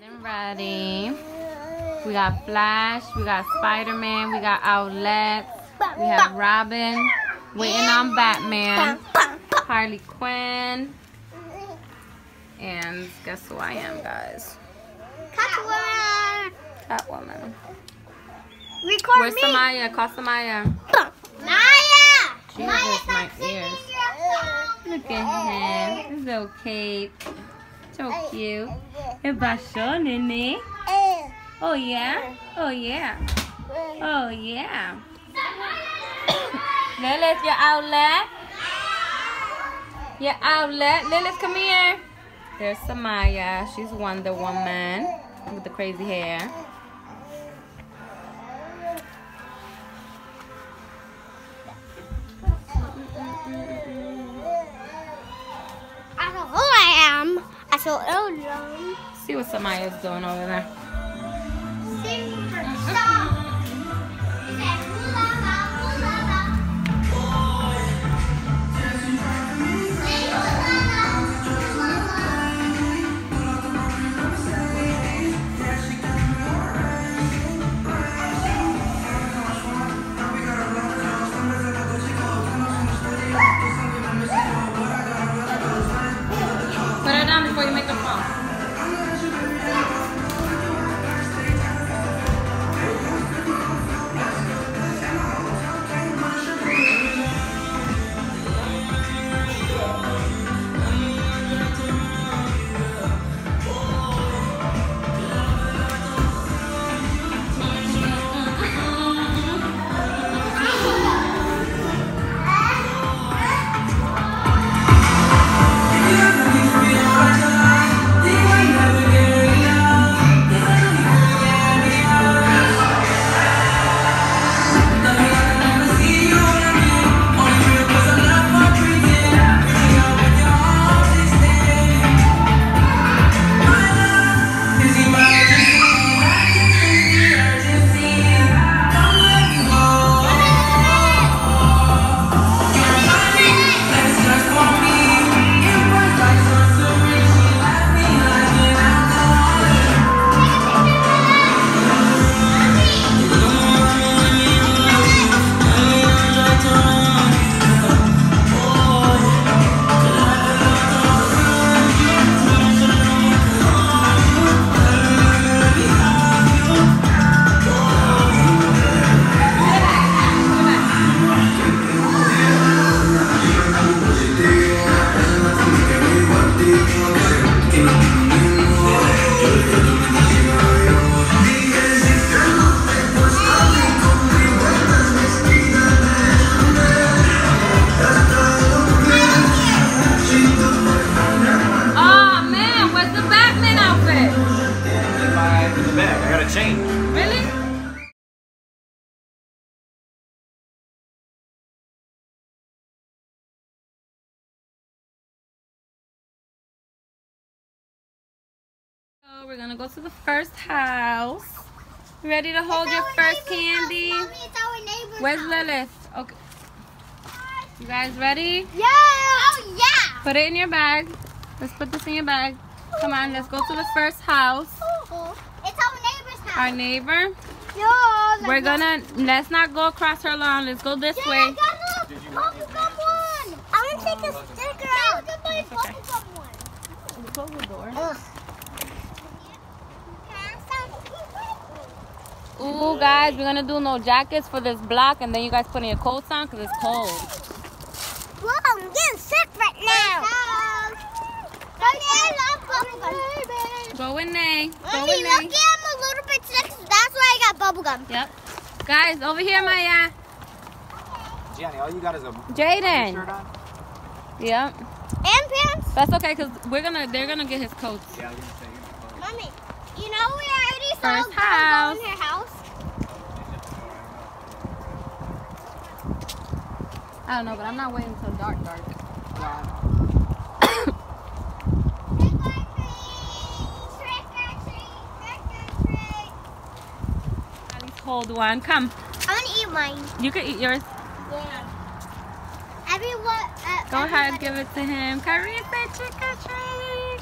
Getting ready. We got Flash, we got Spider-Man, we got Owlette, we have Robin, waiting on Batman, Harley Quinn, and guess who I am, guys? Catwoman. Catwoman. Record Where's me. Samaya? Call Samaya. Maya. Jesus, my ears. Look at him. He's cute. So oh, cute. Oh, El bashón, nene. Oh, oh yeah? Oh, yeah. Oh, yeah. Lilith, your outlet. Your outlet. Lilith, come here. There's Samaya. She's Wonder Woman with the crazy hair. I saw Elton. Oh, See what Samaya's doing over there. So we're gonna go to the first house. Ready to hold your first candy? Where's Lilith? Okay. You guys ready? Yeah. Oh yeah. Put it in your bag. Let's put this in your bag. Come on, let's go to the first house. It's our neighbor's house. Our neighbor. Yeah, We're gonna let's not go across her lawn. Let's go this Yeah, I way. got a bubblegum one. I want to take a sticker out. Yeah, my It's okay. bubblegum one. Close the door. Ugh. Ooh, guys, we're gonna do no jackets for this block, and then you guys put in your coats on because it's cold. Whoa, I'm getting sick right now. Mommy, I love bubblegum. Go in there. Go in look, there. I'm a little bit sick. so That's why I got bubblegum. Yep. Guys, over here, Maya. Gianni, all you got is a shirt Jaden. on. Yep. And pants. That's okay, cause we're gonna they're gonna get his coats. Yeah, I was gonna say. you know, Mommy, you know we already saw First bubblegum house. in her house. I don't know, but I'm not waiting until dark, dark. Trick or treat, trick or treat, trick or treat. At least hold one. Come. I'm gonna eat mine. You can eat yours. Yeah. Everyone. Uh, Go ahead, give it to him. Kyrie said trick or treat.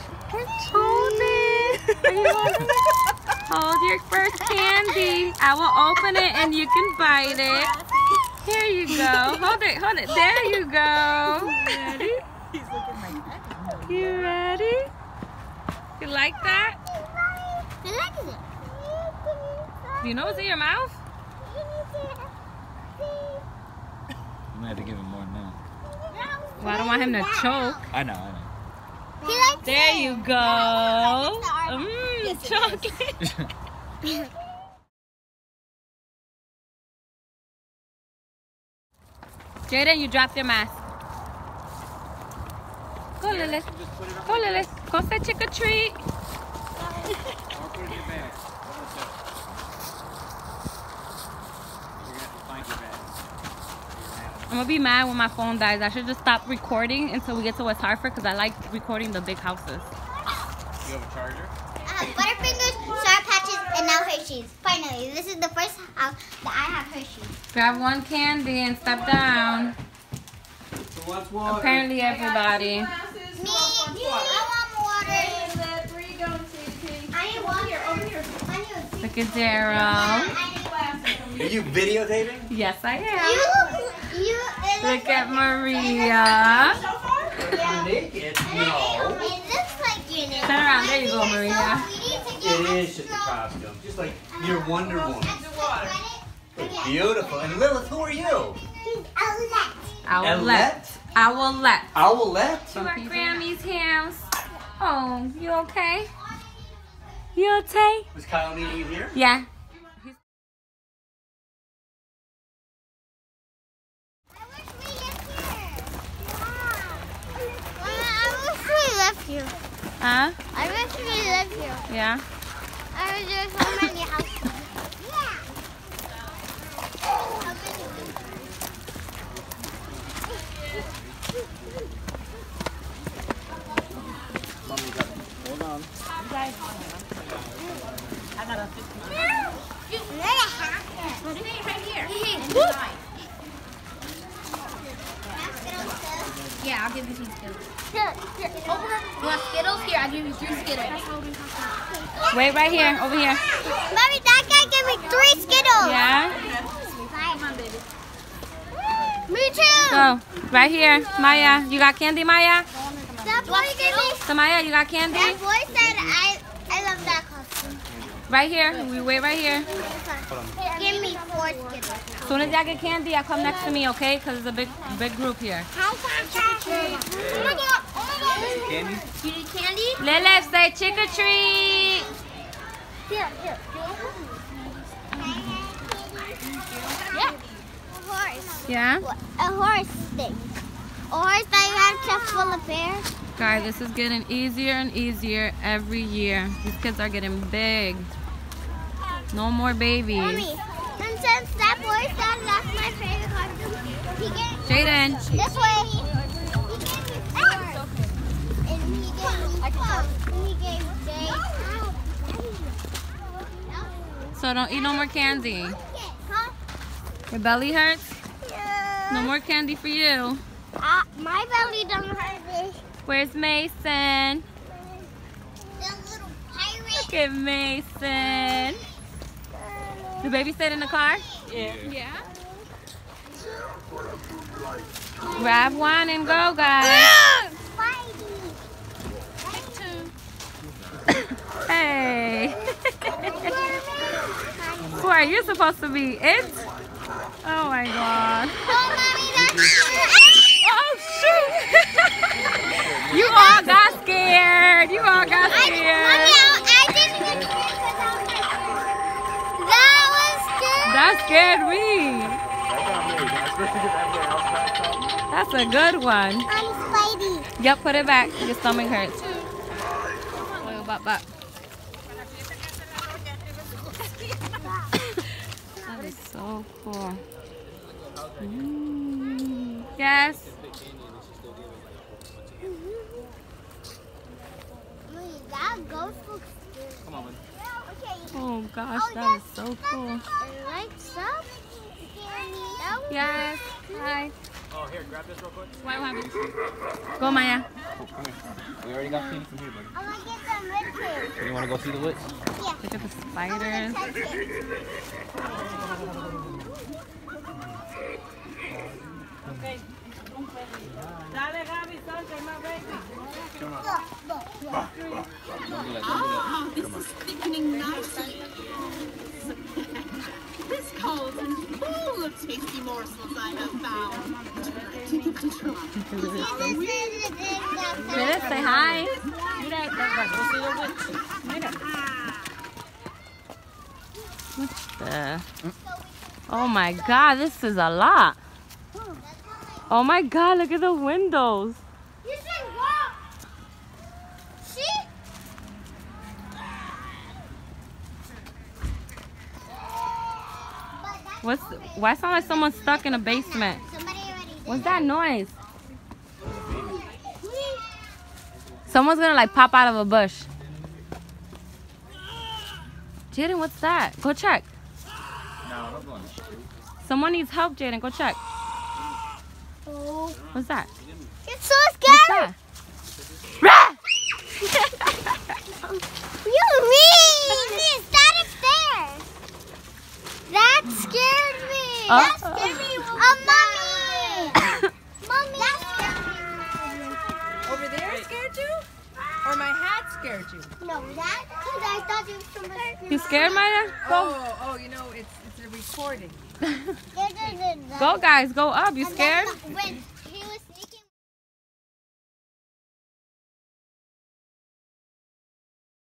Hold it. Are you holding it? Hold your first candy. I will open it and you can bite it. Here you go. Hold it, hold it. There you go. Ready? You ready? You like that? I like it. Do you know what's in your mouth? I'm gonna have to give him more now. Well, I don't want him to choke. I know, I know. He likes There it. you go. Mmm, chocolate. Jaden, you dropped your mask. Go, Lilith. Go, Lilith. Go say trick or treat. I'll put it in your bag. Almost done. You're gonna have to find your bag. I'm gonna be mad when my phone dies. I should just stop recording until we get to West Hartford because I like recording the big houses. You have a charger? I have Butterfingers, Sour Patches, and now Hershey's. Finally, this is the first house that I have Hershey's. Grab one candy and step down. So what's water? Apparently, everybody. Me, I want water. I need water. I need Look at Daryl. Are you videotaping? Yes, I am. You, you, it looks Look at like Maria. Yeah. Naked? It looks like you know. Turn around. There you go, Maria. It is just a costume. Just like your Wonder Woman. Beautiful. And Lilith, who are you? Owlette. Owlette. Owlette. Owlette? You at Grammy's house. Oh, you okay? You okay? Was Kyle meeting you here? Yeah. I wish we lived here. I wish we lived here. Huh? I wish we lived here. Yeah. I wish there were so many houses. Yeah. Hold on. Yeah, I'll give you some Skittles. Here, here, Over. You want Skittles? Here, I'll give you three Skittles. Wait right here. Over here. Mommy, that guy gave me three Skittles. Yeah. Me too. Go. Right here. Maya. You got candy, Maya? That boy gave me. So, Maya, you got candy? That boy said I I love that. Right here. We wait right here. Give me four Skittles. As soon as y'all get candy, y'all come next to me, okay? Because it's a big, big group here. Oh my god! Oh my god! Candy? You need candy? Lilith, say trick or treat. Here, here. Yeah. A horse. Yeah? A horse thing. A horse that you have to full of bears. Guys, this is getting easier and easier every year. These kids are getting big. No more babies. Mommy, and since that boy my favorite costume, he gave Jaden. this way. He gave me four. And he gave me. And he gave Jay. So don't eat no more candy. Your belly hurts? Yeah. No more candy for you. Uh, my belly don't hurt. Where's Mason? The little pirate. Look at Mason. The baby stayed in the car? Yeah. Yeah. Grab one and go, guys. Ah! Hey. Who are you supposed to be? It? That's a good one. Yep, put it back. Your stomach hurts. Oh, bop, bop. that is so cool. Mm. Yes. Come on. Oh gosh, that is so cool. Lights up. Yes. Hi. Oh, here, grab this real quick. Why what happened? Go, Maya. Oh, come here. We already got candy from here, buddy. I want to get some riches. You want to go see the witch? Look at the I want spiders. to touch it. Look, look, look. Don't do that, don't do is the say hi. The- Oh my god, this is a lot. Oh my god, look at the windows. What's why sound like someone's stuck in a basement? What's that noise? Someone's gonna like pop out of a bush. Jaden, what's that? Go check. No, don't go on the street. Someone needs help, Jaden. Go check. Oh. What's that? It's so What's scary. that? Rah! You mean? Is that upstairs? That scared me. Uh, that scared me. Oh, mommy. mommy. That scared me. Over there scared you? Or my hat scared you? No, that because I thought it was somebody. You scared, Maya? Go. Oh, oh, you know, it's it's a recording. Go, guys. Go up. You scared? When